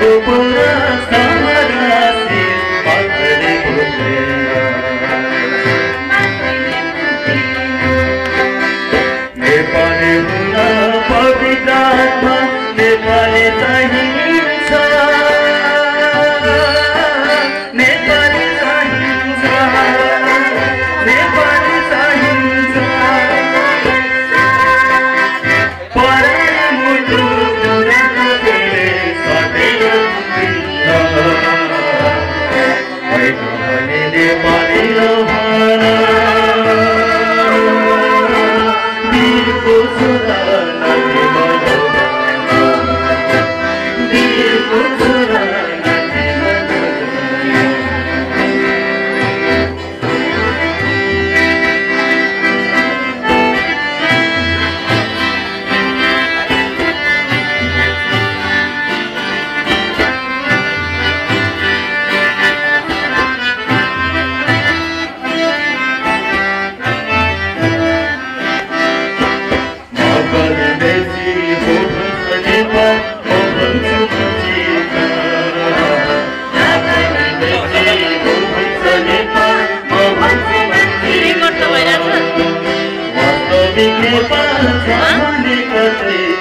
Gopura Sa ¿Ah?